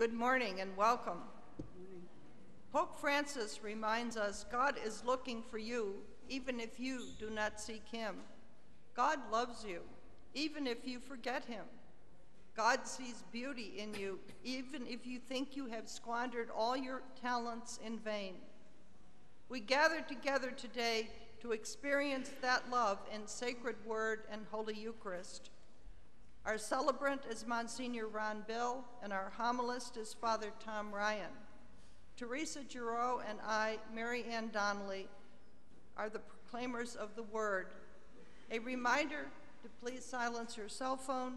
Good morning and welcome. Pope Francis reminds us God is looking for you even if you do not seek him. God loves you even if you forget him. God sees beauty in you even if you think you have squandered all your talents in vain. We gather together today to experience that love in sacred word and Holy Eucharist. Our celebrant is Monsignor Ron Bill, and our homilist is Father Tom Ryan. Teresa Giroux and I, Mary Ann Donnelly, are the proclaimers of the word. A reminder to please silence your cell phone.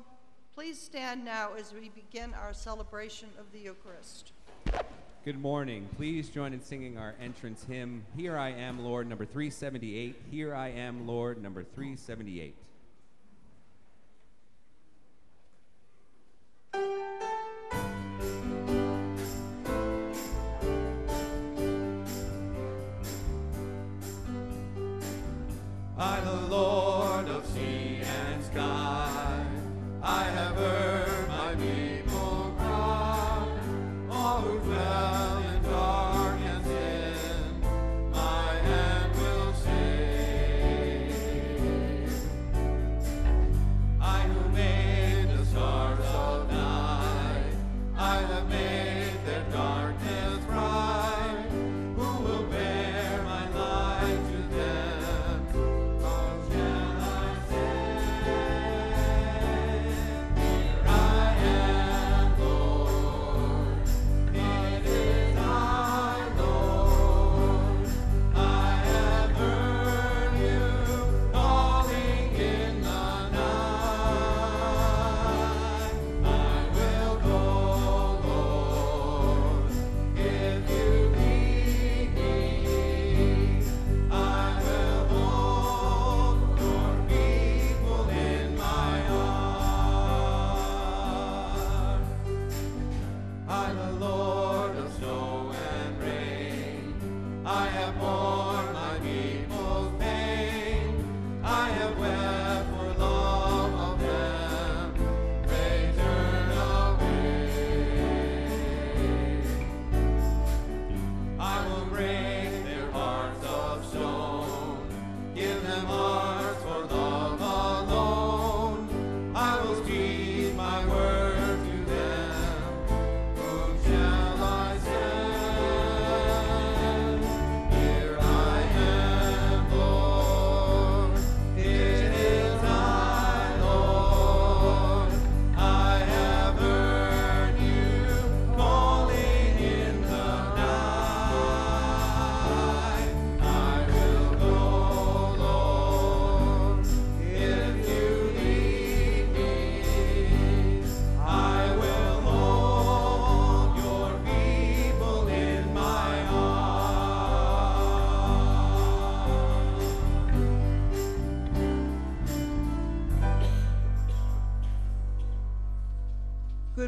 Please stand now as we begin our celebration of the Eucharist. Good morning. Please join in singing our entrance hymn, Here I Am, Lord, number 378. Here I Am, Lord, number 378.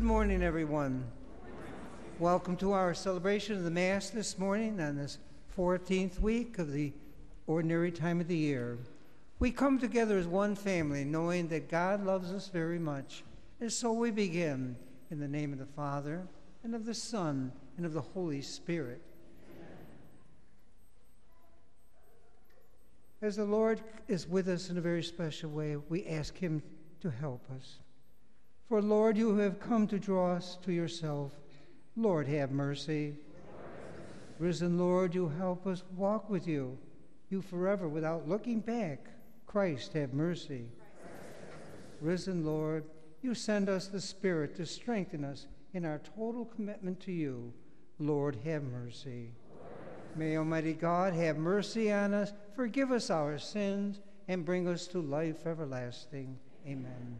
Morning, everyone. Welcome to our celebration of the Mass this morning on this 14th week of the ordinary time of the year. We come together as one family, knowing that God loves us very much. And so we begin in the name of the Father, and of the Son, and of the Holy Spirit. As the Lord is with us in a very special way, we ask Him to help us. For, Lord, you have come to draw us to yourself. Lord, have mercy. Risen Lord, you help us walk with you, you forever without looking back. Christ, have mercy. Risen Lord, you send us the Spirit to strengthen us in our total commitment to you. Lord, have mercy. May Almighty God have mercy on us, forgive us our sins, and bring us to life everlasting. Amen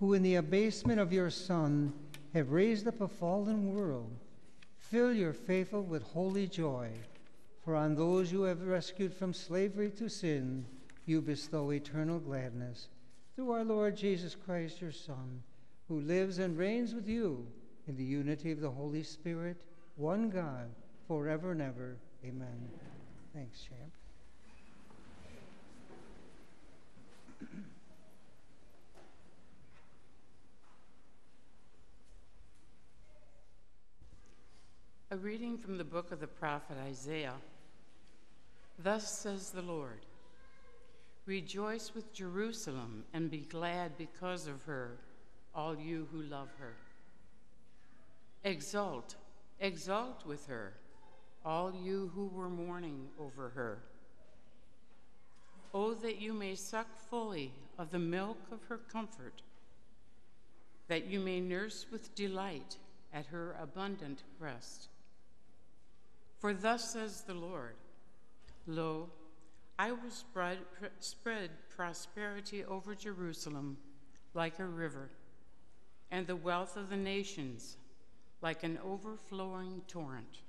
who in the abasement of your Son have raised up a fallen world, fill your faithful with holy joy. For on those you have rescued from slavery to sin, you bestow eternal gladness. Through our Lord Jesus Christ, your Son, who lives and reigns with you in the unity of the Holy Spirit, one God, forever and ever. Amen. Thanks, Champ. A reading from the book of the prophet Isaiah. Thus says the Lord Rejoice with Jerusalem and be glad because of her, all you who love her. Exult, exult with her, all you who were mourning over her. Oh, that you may suck fully of the milk of her comfort, that you may nurse with delight at her abundant breast. For thus says the Lord Lo, I will spread, spread prosperity over Jerusalem like a river, and the wealth of the nations like an overflowing torrent.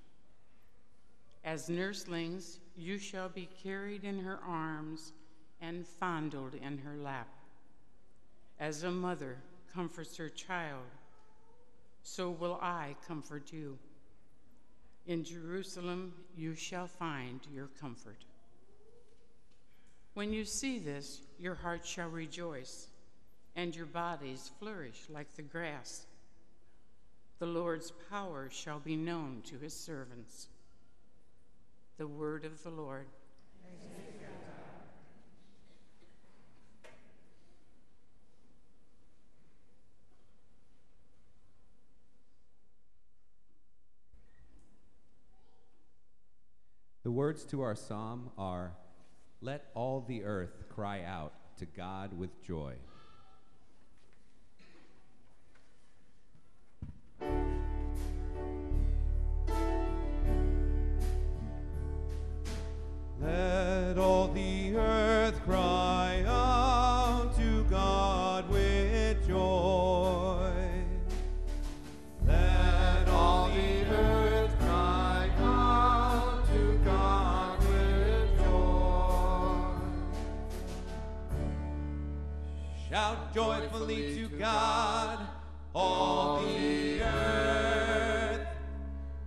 As nurslings, you shall be carried in her arms and fondled in her lap. As a mother comforts her child, so will I comfort you. In Jerusalem you shall find your comfort. When you see this, your heart shall rejoice, and your bodies flourish like the grass. The Lord's power shall be known to his servants. The word of the Lord. The words to our psalm are Let all the earth cry out to God with joy. Shout joyfully to God, all the earth.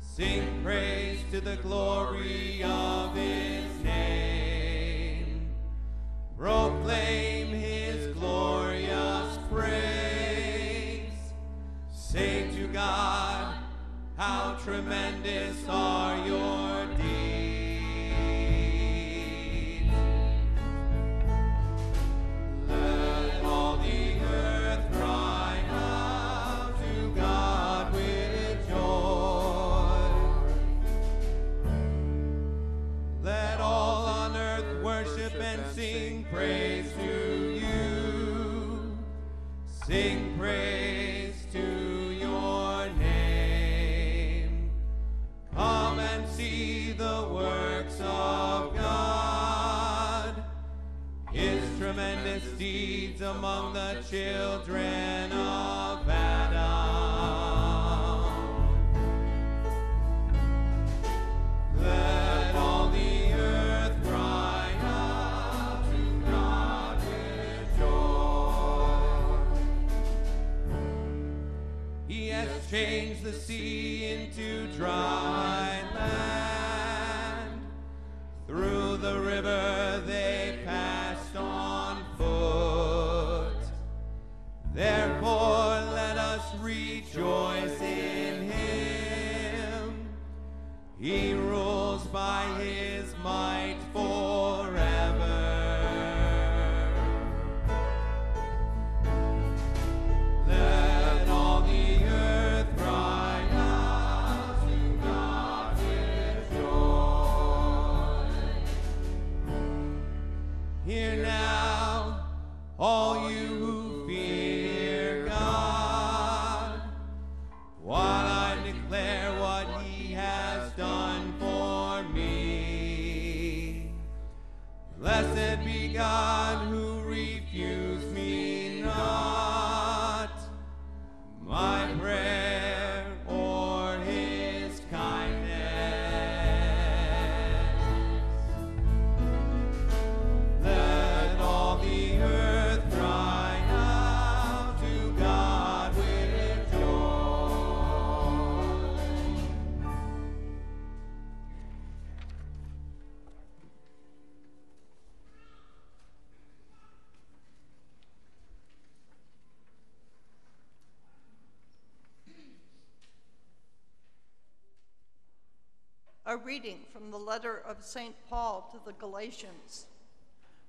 Sing praise to the glory of his name. Proclaim his glorious praise. Say to God, how tremendous are your among the children He rules by his might letter of St. Paul to the Galatians.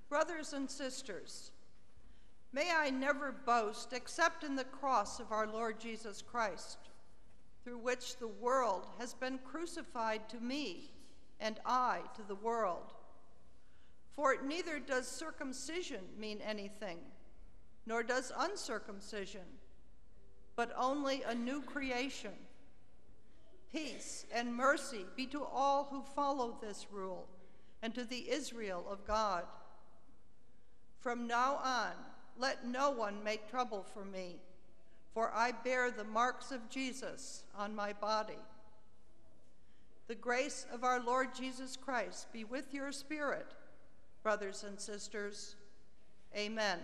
Brothers and sisters, may I never boast except in the cross of our Lord Jesus Christ, through which the world has been crucified to me, and I to the world. For neither does circumcision mean anything, nor does uncircumcision, but only a new creation. Peace and mercy be to all who follow this rule, and to the Israel of God. From now on, let no one make trouble for me, for I bear the marks of Jesus on my body. The grace of our Lord Jesus Christ be with your spirit, brothers and sisters. Amen.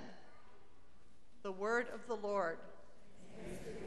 The word of the Lord. Alleluia,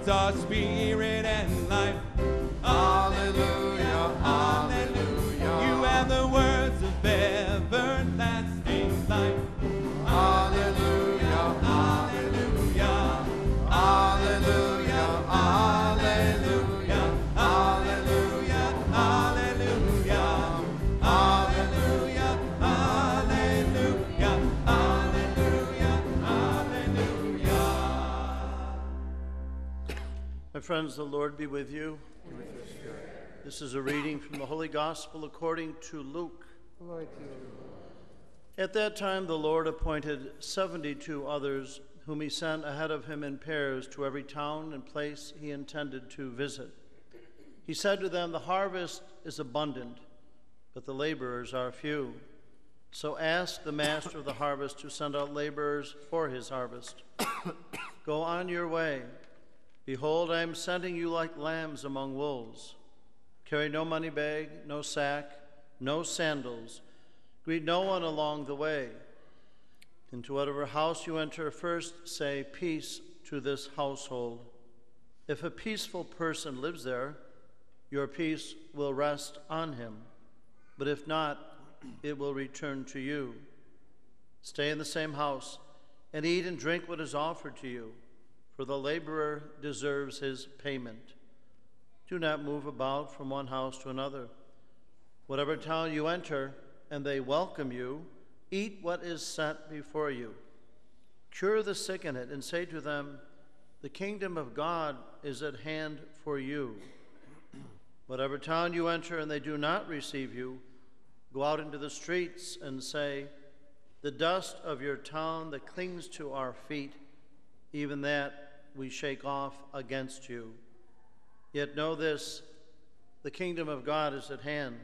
words are spirit and life. My friends, the Lord be with you. This is a reading from the Holy Gospel according to Luke. Glory to you. At that time, the Lord appointed 72 others, whom he sent ahead of him in pairs to every town and place he intended to visit. He said to them, The harvest is abundant, but the laborers are few. So ask the master of the harvest to send out laborers for his harvest. Go on your way. Behold, I am sending you like lambs among wolves. Carry no money bag, no sack, no sandals. Greet no one along the way. Into whatever house you enter, first say, Peace to this household. If a peaceful person lives there, your peace will rest on him. But if not, it will return to you. Stay in the same house and eat and drink what is offered to you, for the laborer deserves his payment. Do not move about from one house to another. Whatever town you enter, and they welcome you, eat what is set before you. Cure the sick in it, and say to them, The kingdom of God is at hand for you. Whatever town you enter, and they do not receive you, go out into the streets and say, The dust of your town that clings to our feet, even that we shake off against you. Yet know this the kingdom of God is at hand.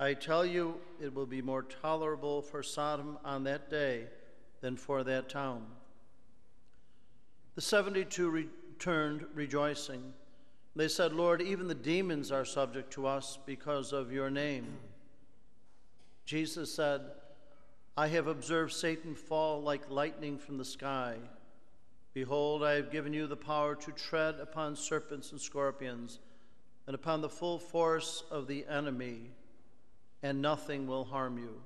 I tell you, it will be more tolerable for Sodom on that day than for that town. The The 72 returned rejoicing. They said, Lord, even the demons are subject to us because of your name. Jesus said, I have observed Satan fall like lightning from the sky. Behold, I have given you the power to tread upon serpents and scorpions and upon the full force of the enemy, and nothing will harm you.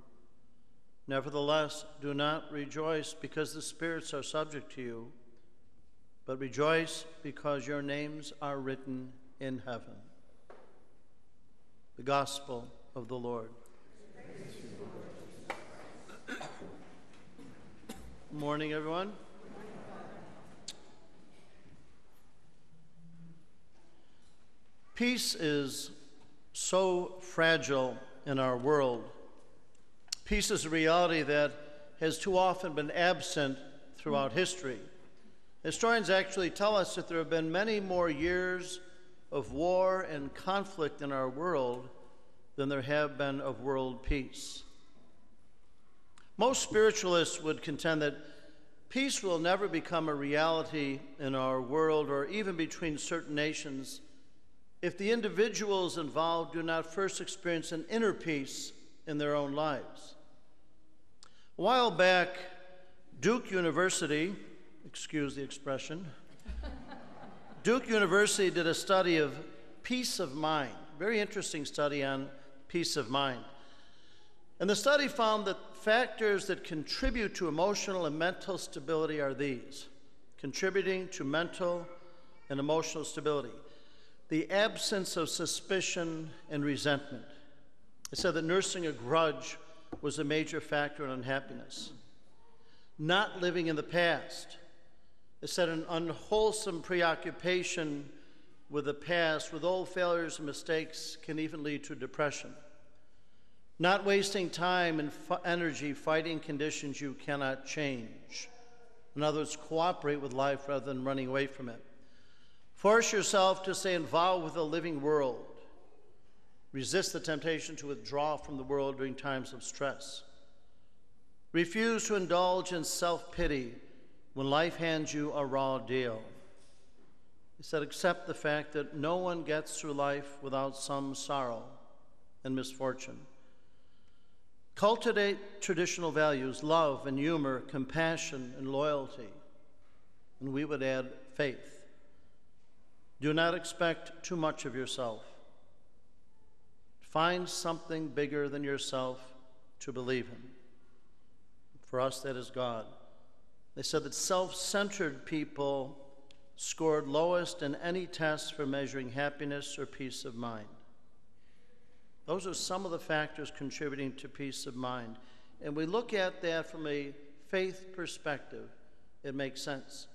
Nevertheless, do not rejoice because the spirits are subject to you, but rejoice because your names are written in heaven. The Gospel of the Lord. Morning, everyone. Peace is so fragile in our world. Peace is a reality that has too often been absent throughout history. Historians actually tell us that there have been many more years of war and conflict in our world than there have been of world peace. Most spiritualists would contend that peace will never become a reality in our world or even between certain nations if the individuals involved do not first experience an inner peace in their own lives. A while back, Duke University, excuse the expression, Duke University did a study of peace of mind, very interesting study on peace of mind. And the study found that factors that contribute to emotional and mental stability are these contributing to mental and emotional stability the absence of suspicion and resentment. It said that nursing a grudge was a major factor in unhappiness. Not living in the past. It said an unwholesome preoccupation with the past, with old failures and mistakes, can even lead to depression. Not wasting time and energy fighting conditions you cannot change. In other words, cooperate with life rather than running away from it. Force yourself to stay involved with the living world. Resist the temptation to withdraw from the world during times of stress. Refuse to indulge in self pity when life hands you a raw deal. He said, accept the fact that no one gets through life without some sorrow and misfortune. Cultivate traditional values, love and humor, compassion and loyalty. And we would add faith. Do not expect too much of yourself. Find something bigger than yourself to believe in. For us, that is God. They said that self centered people scored lowest in any test for measuring happiness or peace of mind. Those are some of the factors contributing to peace of mind. And we look at that from a faith perspective, it makes sense.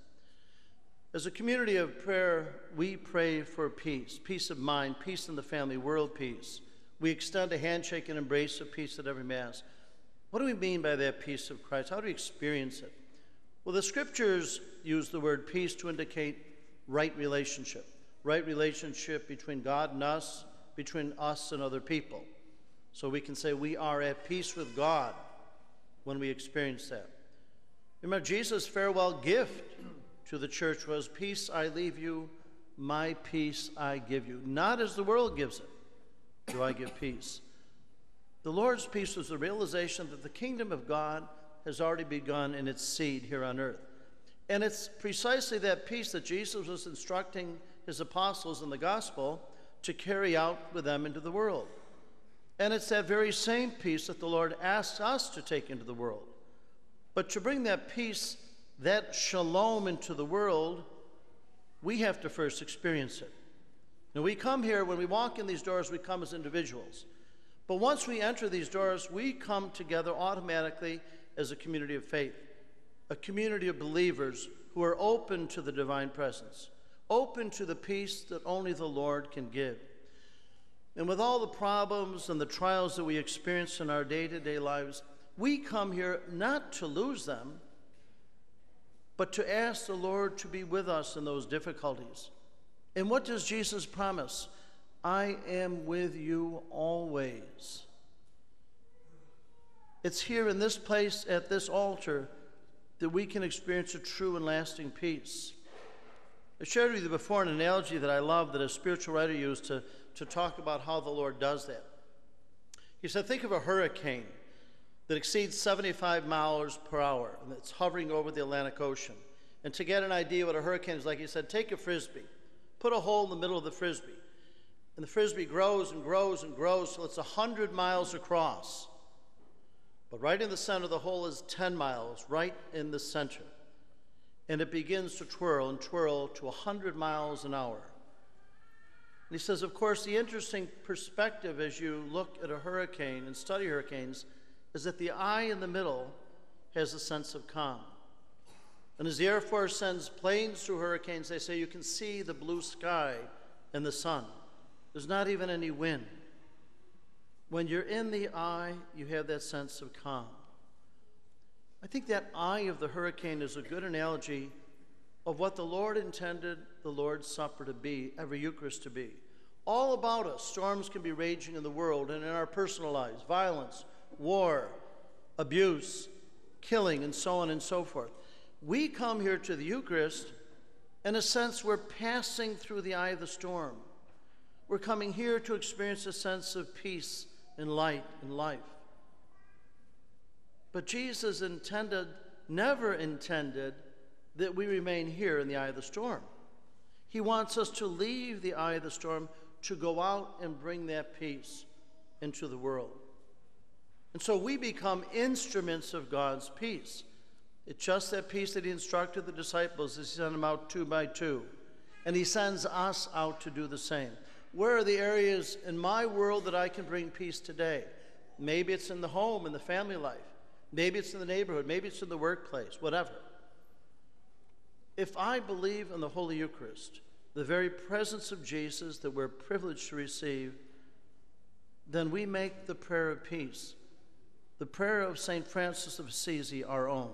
As a community of prayer, we pray for peace, peace of mind, peace in the family, world peace. We extend a handshake and embrace of peace at every Mass. What do we mean by that peace of Christ? How do we experience it? Well, the scriptures use the word peace to indicate right relationship, right relationship between God and us, between us and other people. So we can say we are at peace with God when we experience that. Remember Jesus' farewell gift to the church was Peace I leave you, my peace I give you. Not as the world gives it, do I give peace. The Lord's peace was the realization that the kingdom of God has already begun in its seed here on earth. And it's precisely that peace that Jesus was instructing his apostles in the gospel to carry out with them into the world. And it's that very same peace that the Lord asks us to take into the world. But to bring that peace that shalom into the world, we have to first experience it. Now, we come here, when we walk in these doors, we come as individuals. But once we enter these doors, we come together automatically as a community of faith, a community of believers who are open to the divine presence, open to the peace that only the Lord can give. And with all the problems and the trials that we experience in our day to day lives, we come here not to lose them, but to ask the Lord to be with us in those difficulties. And what does Jesus promise? I am with you always. It's here in this place at this altar that we can experience a true and lasting peace. I shared with you before an analogy that I love that a spiritual writer used to, to talk about how the Lord does that. He said, Think of a hurricane that exceeds 75 miles per hour and it's hovering over the Atlantic Ocean. And to get an idea what a hurricane is like, he said, Take a frisbee, put a hole in the middle of the frisbee, and the frisbee grows and grows and grows till it's 100 miles across. But right in the center of the hole is 10 miles, right in the center and it begins to twirl and twirl to 100 miles an hour. And he says, of course, the interesting perspective as you look at a hurricane and study hurricanes is that the eye in the middle has a sense of calm. And as the Air Force sends planes through hurricanes, they say you can see the blue sky and the sun. There's not even any wind. When you're in the eye, you have that sense of calm. I think that eye of the hurricane is a good analogy of what the Lord intended the Lord's Supper to be, every Eucharist to be. All about us, storms can be raging in the world and in our personal lives violence, war, abuse, killing, and so on and so forth. We come here to the Eucharist, in a sense, we're passing through the eye of the storm. We're coming here to experience a sense of peace and light and life. But Jesus intended, never intended, that we remain here in the eye of the storm. He wants us to leave the eye of the storm to go out and bring that peace into the world. And so we become instruments of God's peace. It's just that peace that He instructed the disciples as He sent them out two by two. And He sends us out to do the same. Where are the areas in my world that I can bring peace today? Maybe it's in the home, in the family life. Maybe it's in the neighborhood, maybe it's in the workplace, whatever. If I believe in the Holy Eucharist, the very presence of Jesus that we're privileged to receive, then we make the prayer of peace, the prayer of St. Francis of Assisi, our own.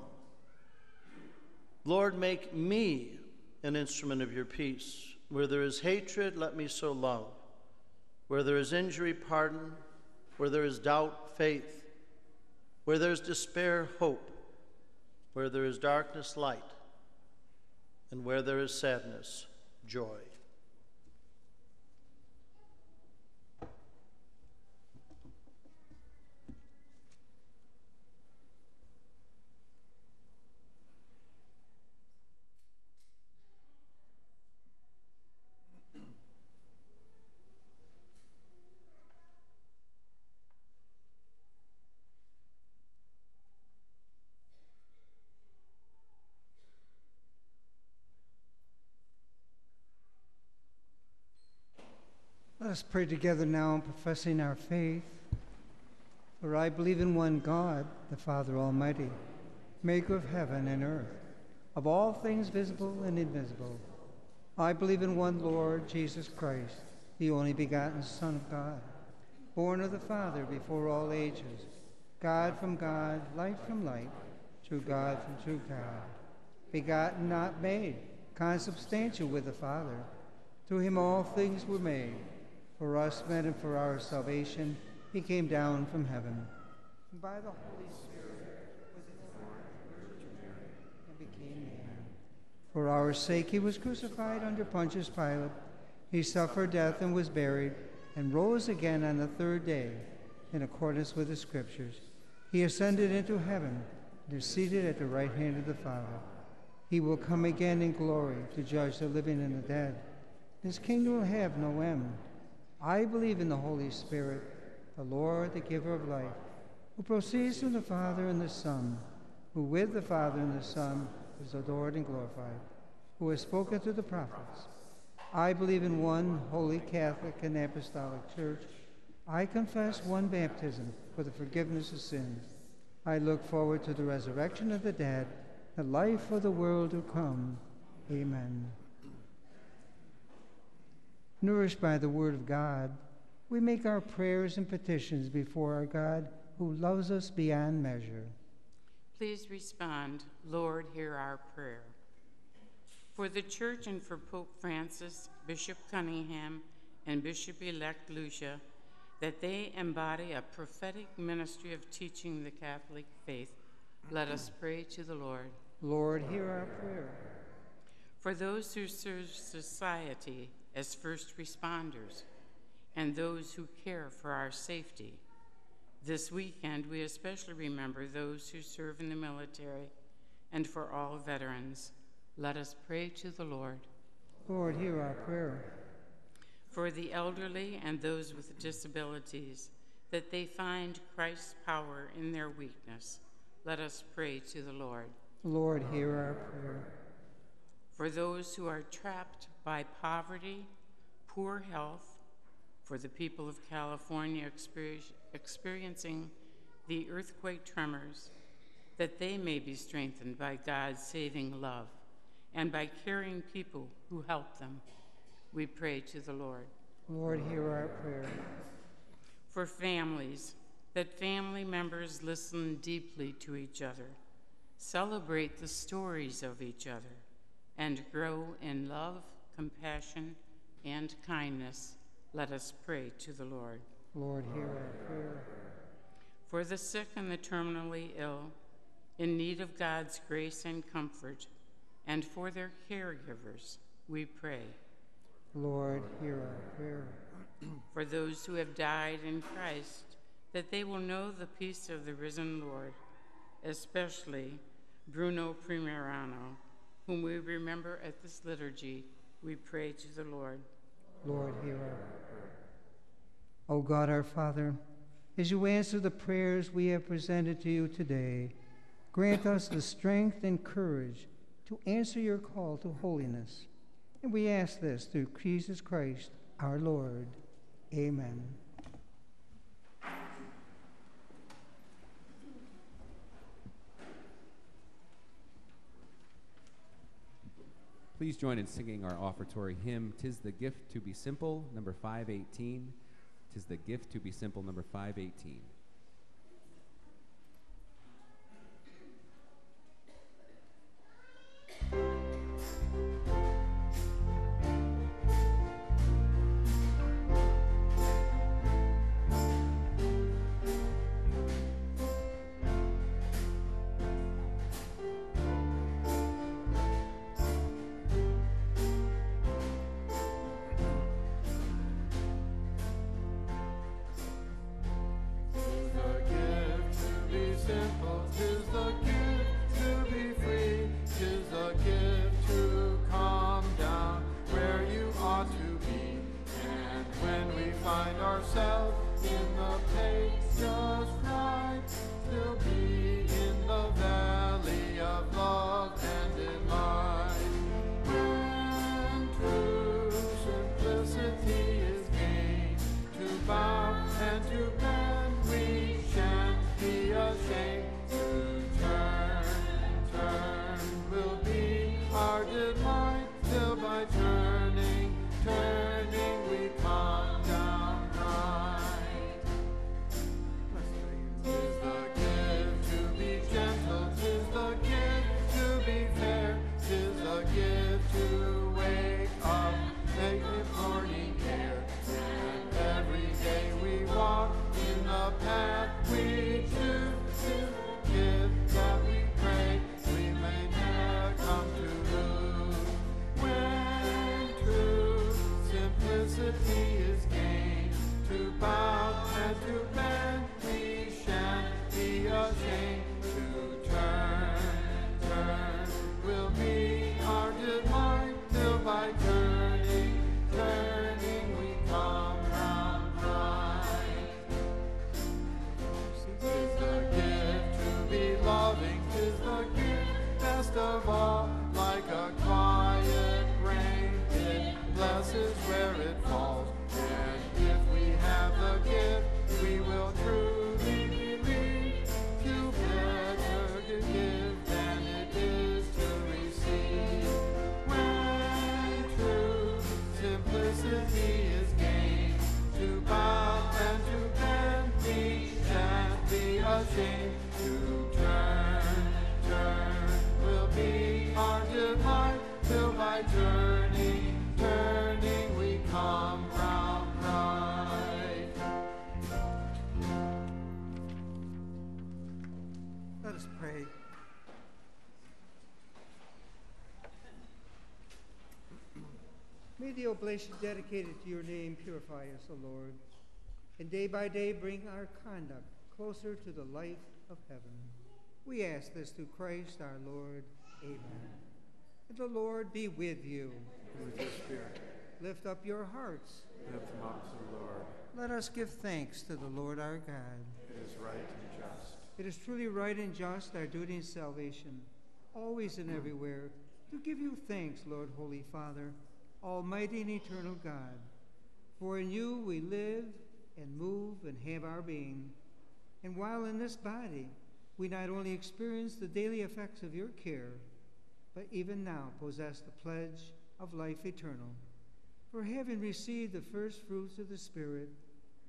Lord, make me an instrument of your peace. Where there is hatred, let me sow love. Where there is injury, pardon. Where there is doubt, faith. Where there's despair, hope. Where there is darkness, light. And where there is sadness, joy. Let us pray together now, professing our faith. For I believe in one God, the Father Almighty, maker of heaven and earth, of all things visible and invisible. I believe in one Lord, Jesus Christ, the only begotten Son of God, born of the Father before all ages, God from God, light from light, true God from true God, begotten, not made, consubstantial with the Father. To him all things were made. For us men and for our salvation, he came down from heaven. By the Holy Spirit was born and became man. For our sake he was crucified under Pontius Pilate. He suffered death and was buried, and rose again on the third day, in accordance with the Scriptures. He ascended into heaven and is seated at the right hand of the Father. He will come again in glory to judge the living and the dead. His kingdom will have no end. I believe in the Holy Spirit, the Lord, the giver of life, who proceeds from the Father and the Son, who with the Father and the Son is adored and glorified, who has spoken through the prophets. I believe in one holy Catholic and Apostolic Church. I confess one baptism for the forgiveness of sins. I look forward to the resurrection of the dead, the life of the world to come. Amen. Nourished by the Word of God, we make our prayers and petitions before our God who loves us beyond measure. Please respond, Lord, hear our prayer. For the Church and for Pope Francis, Bishop Cunningham, and Bishop elect Lucia, that they embody a prophetic ministry of teaching the Catholic faith, let us pray to the Lord. Lord, hear our prayer. for those who serve society as first responders, and those who care for our safety. This weekend, we especially remember those who serve in the military and for all veterans. Let us pray to the Lord. Lord, hear our prayer. For the elderly and those with disabilities, that they find Christ's power in their weakness. Let us pray to the Lord. Lord, hear our prayer. For those who are trapped by poverty, poor health, for the people of California experiencing the earthquake tremors, that they may be strengthened by God's saving love and by caring people who help them. We pray to the Lord. Lord, hear our prayer. For families, that family members listen deeply to each other, celebrate the stories of each other, and grow in love, compassion, and kindness. Let us pray to the Lord. Lord, hear our prayer. For the sick and the terminally ill, in need of God's grace and comfort, and for their caregivers, we pray. Lord, hear our prayer. For those who have died in Christ, that they will know the peace of the risen Lord, especially Bruno Primerano, whom we remember at this liturgy, we pray to the Lord. Lord, hear our prayer. O God, our Father, as you answer the prayers we have presented to you today, grant us the strength and courage to answer your call to holiness. And we ask this through Jesus Christ, our Lord. Amen. Please join in singing our offertory hymn, Tis the Gift to Be Simple, number 518. Tis the Gift to Be Simple, number 518. Oblation dedicated to your name purify us, O Lord, and day by day bring our conduct closer to the life of heaven. We ask this through Christ our Lord. Amen. And the Lord be with you. With your spirit. Lift up your hearts. Lift them up to the Lord. Let us give thanks to the Lord our God. It is right and just. It is truly right and just, our duty and salvation, always and everywhere, to give you thanks, Lord Holy Father, Almighty and eternal God. For in you we live and move and have our being. And while in this body, we not only experience the daily effects of your care, but even now possess the pledge of life eternal. For having received the first fruits of the Spirit,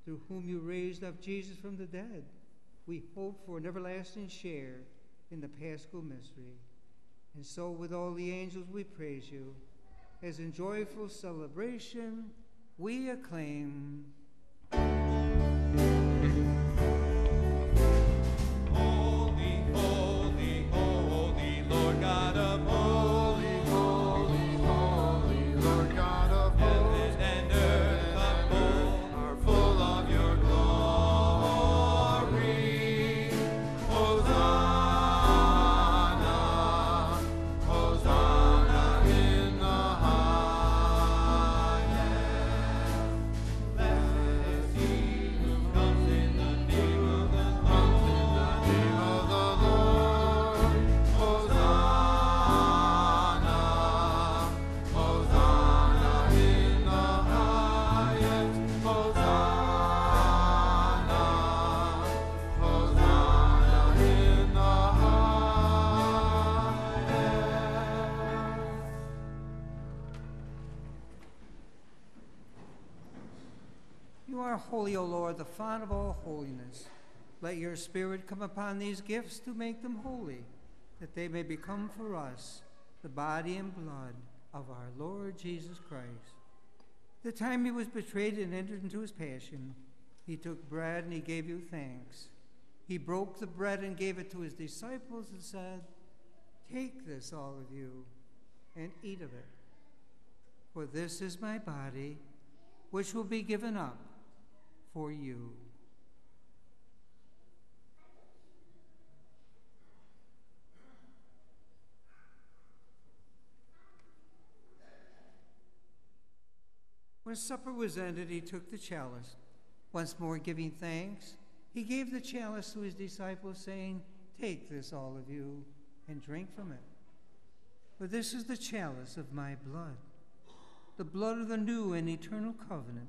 through whom you raised up Jesus from the dead, we hope for an everlasting share in the paschal mystery. And so, with all the angels, we praise you. As in joyful celebration, we acclaim. Holy, O Lord, the fount of all holiness. Let your Spirit come upon these gifts to make them holy, that they may become for us the body and blood of our Lord Jesus Christ. The time he was betrayed and entered into his passion, he took bread and he gave you thanks. He broke the bread and gave it to his disciples and said, Take this, all of you, and eat of it. For this is my body, which will be given up for you. When supper was ended, he took the chalice. Once more giving thanks, he gave the chalice to his disciples, saying, Take this, all of you, and drink from it. For this is the chalice of my blood, the blood of the new and eternal covenant,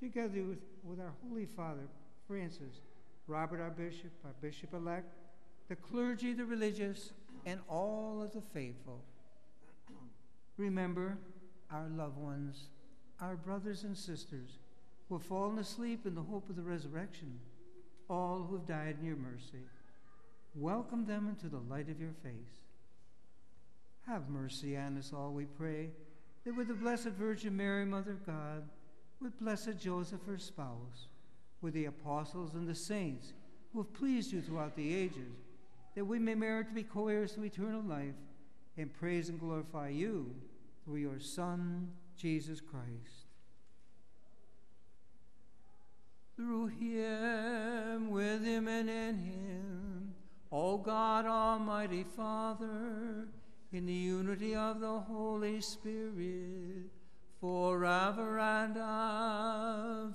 together with, with our Holy Father, Francis, Robert, our bishop, our bishop elect, the clergy, the religious, and all of the faithful. Remember our loved ones, our brothers and sisters who who have fallen asleep in the hope of the resurrection, all who have died in your mercy. Welcome them into the light of your face. Have mercy on us all, we pray, that with the Blessed Virgin Mary, Mother of God, with blessed Joseph, her spouse, with the apostles and the saints who have pleased you throughout the ages, that we may merit to be co heirs to eternal life and praise and glorify you through your Son, Jesus Christ. Through him, with him, and in him, O God, Almighty Father, in the unity of the Holy Spirit, forever and ever.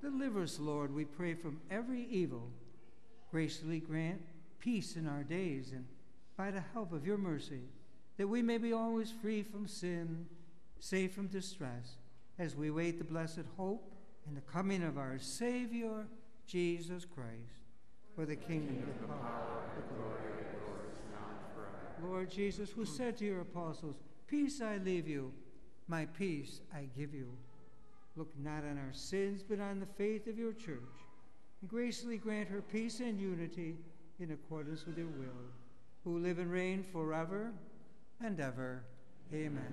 Deliver us, Lord, we pray, from every evil. Graciously grant peace in our days, and by the help of your mercy, that we may be always free from sin, safe from distress, as we wait the blessed hope and the coming of our Savior, Jesus Christ. For the kingdom, the power, the glory, Lord Jesus, who said to your apostles, Peace I leave you, my peace I give you. Look not on our sins, but on the faith of your church, and graciously grant her peace and unity in accordance with your will, who live and reign forever and ever. Amen.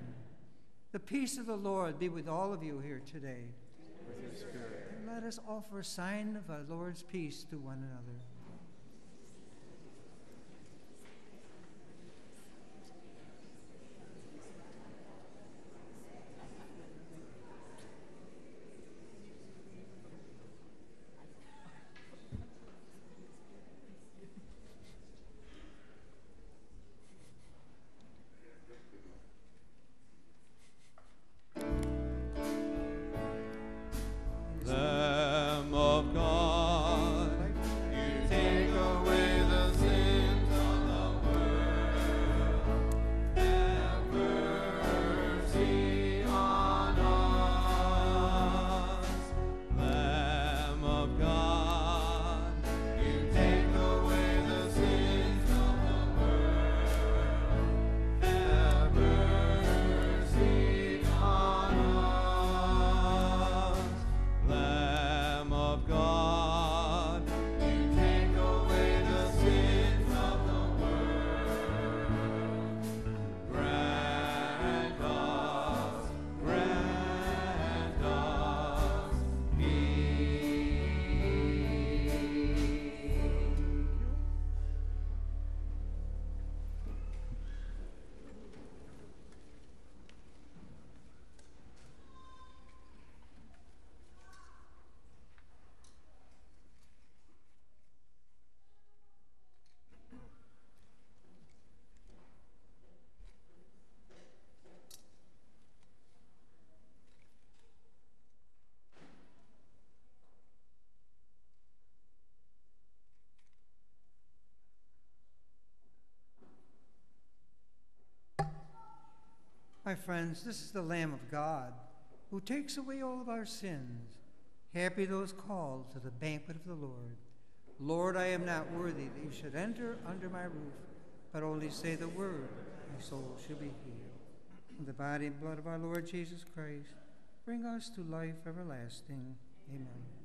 The peace of the Lord be with all of you here today. With your spirit. And let us offer a sign of our Lord's peace to one another. My friends, this is the Lamb of God who takes away all of our sins. Happy those called to the banquet of the Lord. Lord, I am not worthy that you should enter under my roof, but only say the word, my soul shall be healed. And the body and blood of our Lord Jesus Christ bring us to life everlasting. Amen.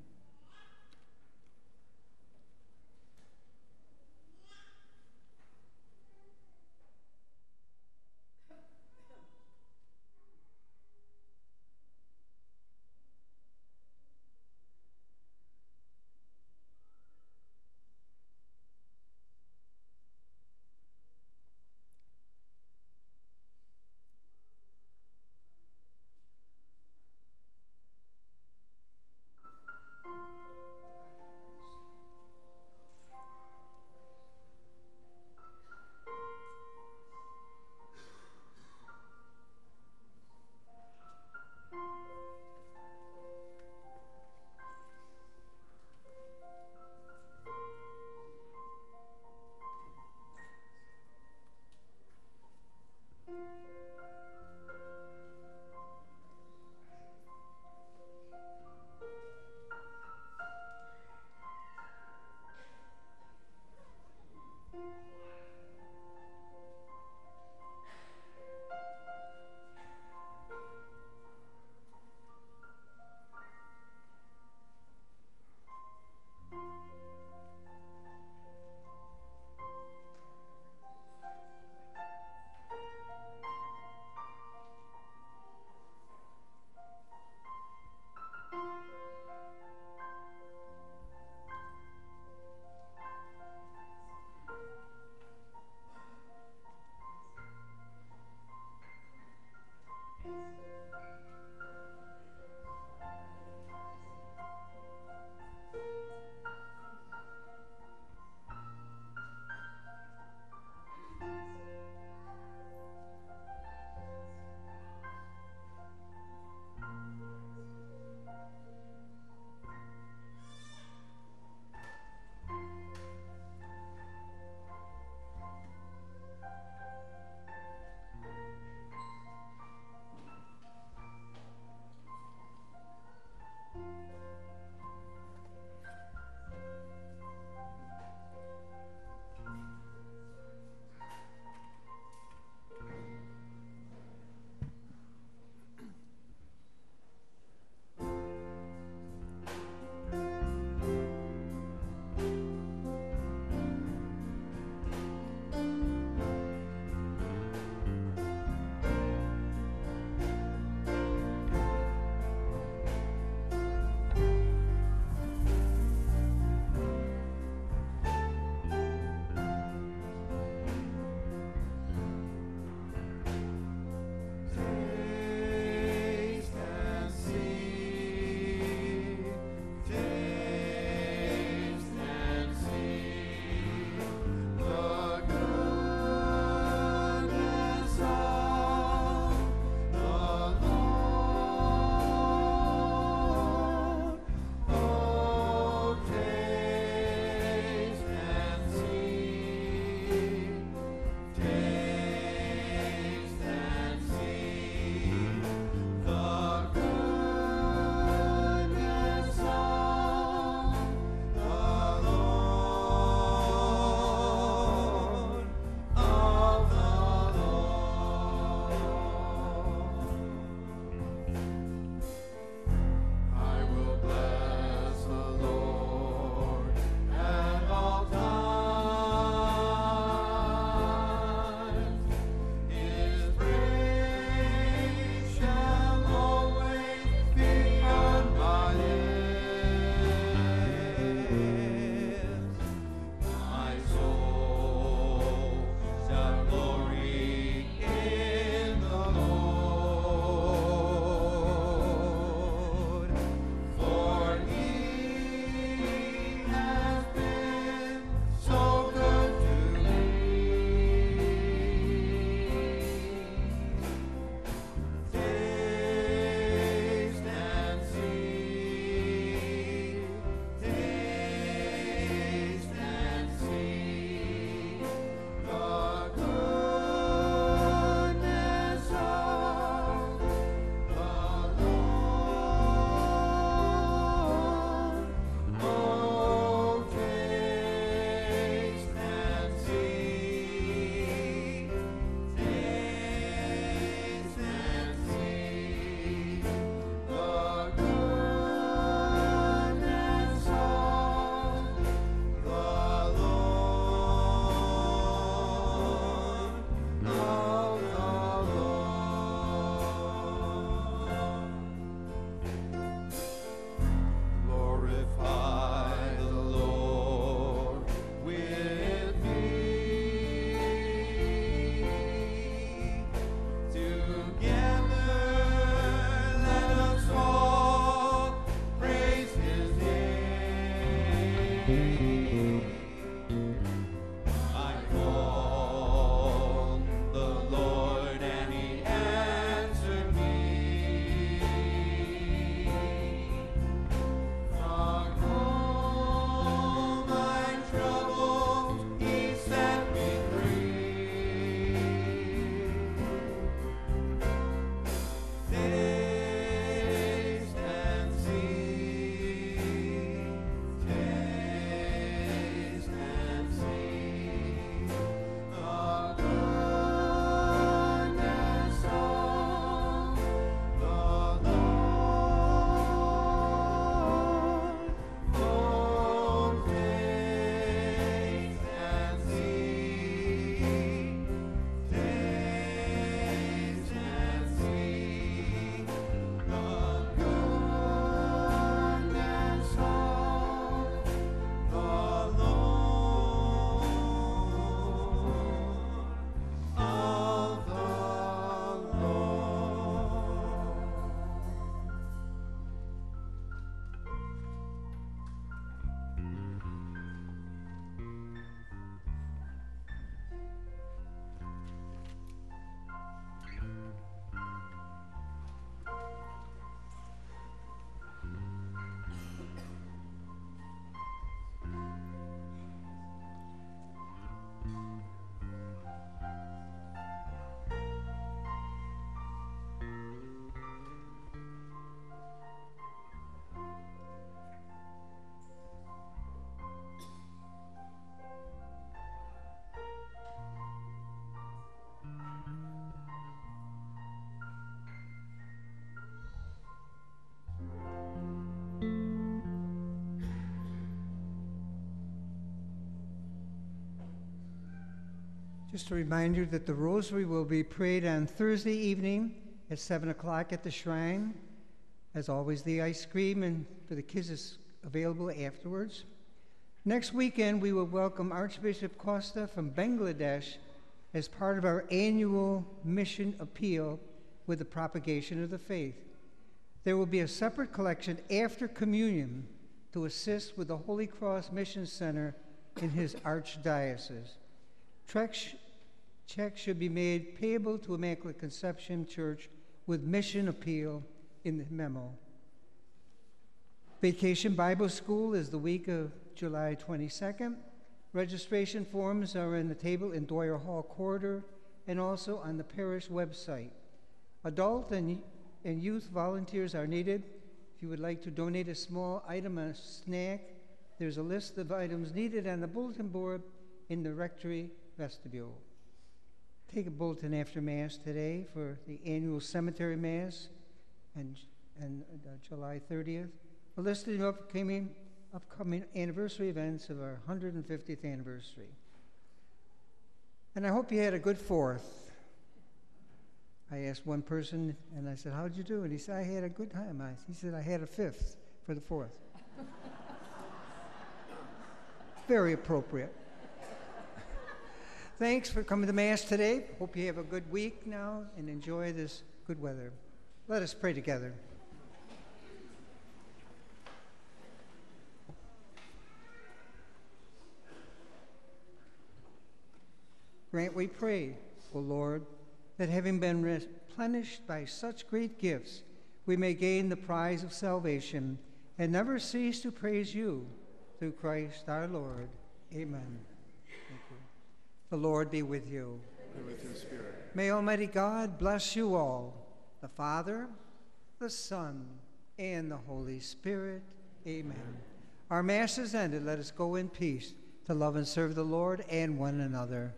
Just a reminder that the rosary will be prayed on Thursday evening at 7 o'clock at the shrine. As always, the ice cream and for the kids is available afterwards. Next weekend, we will welcome Archbishop Costa from Bangladesh as part of our annual mission appeal with the propagation of the faith. There will be a separate collection after communion to assist with the Holy Cross Mission Center in his archdiocese. Checks should be made payable to Immaculate Conception Church with mission appeal in the memo. Vacation Bible School is the week of July 22nd. Registration forms are in the table in Doyer Hall corridor and also on the parish website. Adult and, and youth volunteers are needed. If you would like to donate a small item, a snack, there's a list of items needed on the bulletin board in the rectory vestibule. Take a bulletin after Mass today for the annual cemetery Mass and, and uh, July 30th. A list of upcoming, upcoming anniversary events of our 150th anniversary. And I hope you had a good fourth. I asked one person, and I said, How'd you do? And he said, I had a good time. I, he said, I had a fifth for the fourth. Very appropriate. Thanks for coming to Mass today. Hope you have a good week now and enjoy this good weather. Let us pray together. Grant, we pray, O Lord, that having been replenished by such great gifts, we may gain the prize of salvation and never cease to praise you through Christ our Lord. Amen. The Lord be with you. And with your spirit. May Almighty God bless you all, the Father, the Son, and the Holy Spirit. Amen. Our Mass is ended. Let us go in peace to love and serve the Lord and one another.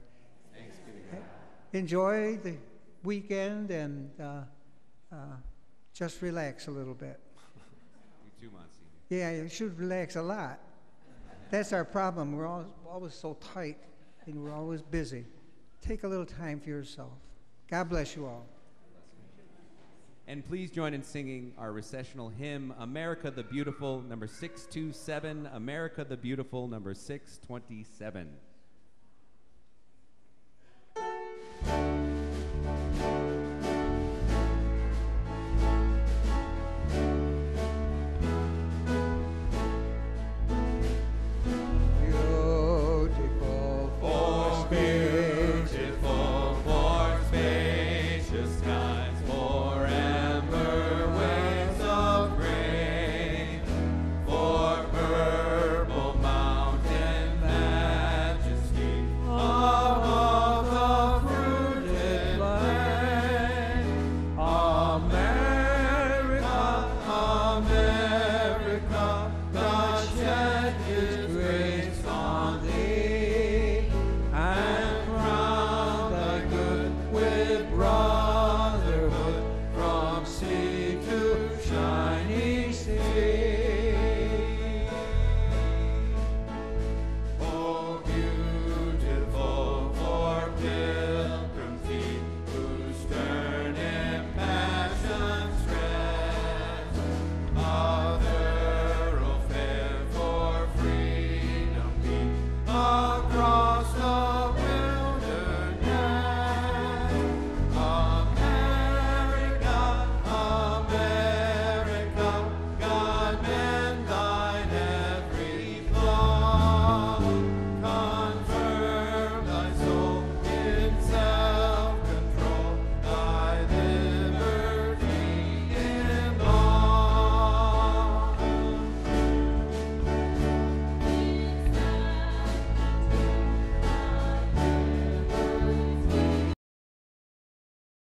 Thanks be to God. Enjoy the weekend and uh, uh, just relax a little bit. You too, Monsignor. Yeah, you should relax a lot. That's our problem. We're all, always so tight and we're always busy. Take a little time for yourself. God bless you all. And please join in singing our recessional hymn, America the Beautiful, number 627, America the Beautiful, number 627.